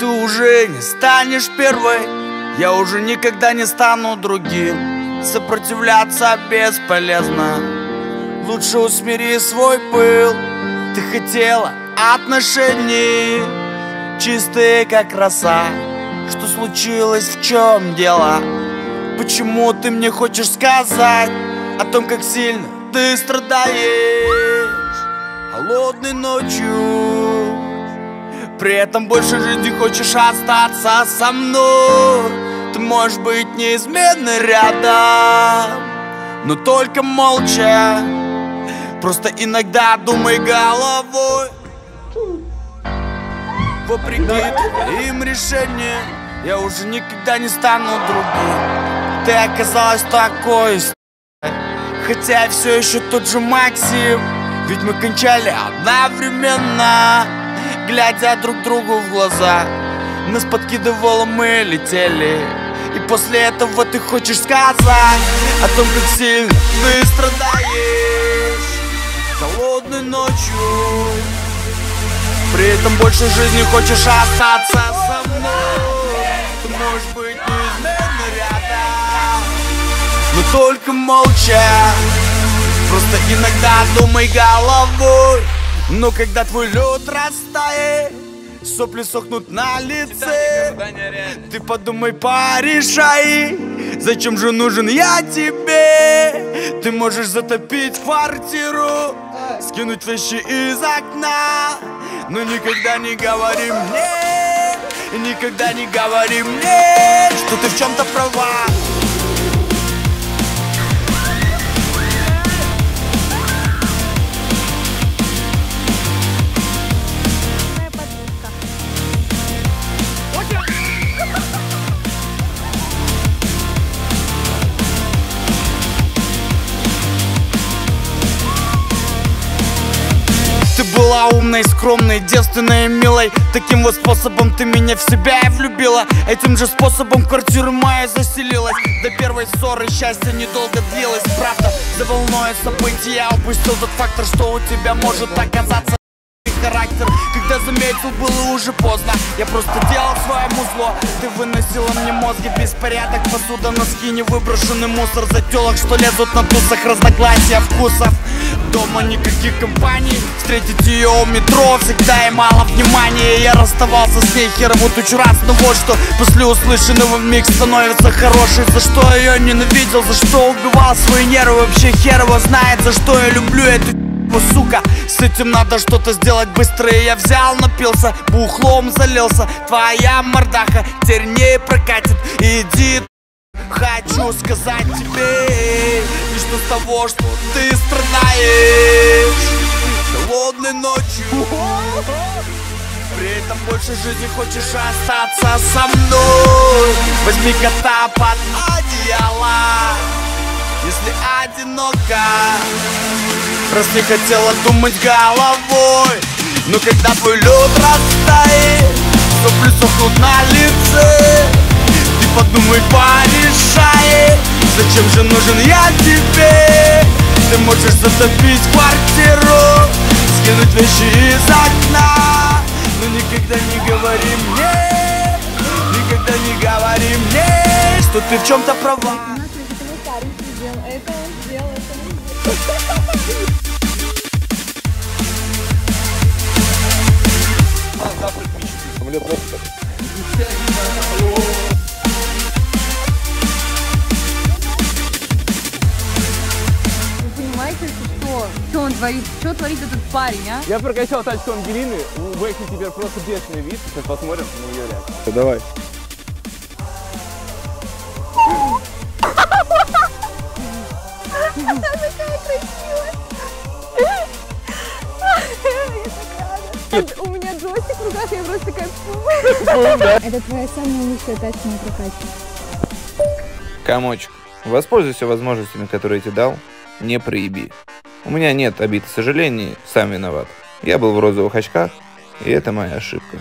ты уже не станешь первой. Я уже никогда не стану другим. Сопротивляться бесполезно. Лучше усмири свой пыл. Ты хотела отношений Чистые как роса. Что случилось, в чем дело? Почему ты мне хочешь сказать О том, как сильно ты страдаешь? Холодной ночью При этом больше жизни хочешь остаться со мной. Ты можешь быть неизменно рядом Но только молча. Просто иногда думай головой. Вопреки твоим решениям Я уже никогда не стану другим. Ты оказалась такой Хотя я все еще тот же Максим. Ведь мы кончали одновременно Глядя друг другу в глаза. Нас подкидывало, мы летели. И после этого ты хочешь сказать О том, как сильно ты страдаешь Холодной ночью. При этом больше жизни хочешь остаться со мной. Ты можешь быть неизменно рядом Но только молча. Просто иногда думай головой Но когда твой лед растает Сопли сохнут на лице. Ты подумай, порешай Зачем же нужен я тебе? Ты можешь затопить квартиру Скинуть вещи из окна. Но никогда не говори мне Никогда не говори мне Что ты в чем-то права была умной, скромной, девственной и милой. Таким вот способом ты меня в себя и влюбила. Этим же способом квартиру мою заселилась. До первой ссоры счастье недолго длилось. Правда, за волной событий я упустил тот фактор Что у тебя может оказаться характер. Когда заметил, было уже поздно. Я просто делал свое музло Ты выносила мне мозги Беспорядок, посуда, носки Не выброшенный мусор За телок, что лезут на тусах Разногласия вкусов Дома никаких компаний. Встретить ее у метро Всегда и мало внимания. Я расставался с ней херово тучу раз. Но вот что После услышанного миг становится хороший За что я ее ненавидел За что убивал свои нервы. Вообще херово знает За что я люблю эту ну, сука, с этим надо что-то сделать быстро. И я взял, напился, бухлом залился. Твоя мордаха теперь не прокатит. Иди Хочу сказать тебе Что с того, что ты страдаешь Холодной ночью. При этом больше жизни хочешь остаться со мной. Возьми кота под одеяло. Если одиноко. Раз не хотела думать головой. Но когда твой лед растает Сопли сохнут на лице Ты подумай, порешай Зачем же нужен я тебе? Ты можешь затопить квартиру Скинуть вещи из окна. Но никогда не говори мне Никогда не говори мне Что ты в чем-то права. Это сделал, это сделал. Творит? Что творит этот парень, а? Я прокачал тачку Ангелины, у Бэхи теперь просто бешеный вид. Сейчас посмотрим на ее реакцию. Давай. Она такая красивая. У меня джойстик в руках, я просто такая... фу. Это твоя самая лучшая тачка на прокате. Комочек, воспользуйся возможностями, которые я тебе дал. Не проеби. У меня нет обид и сожалений, сам виноват. Я был в розовых очках, и это моя ошибка.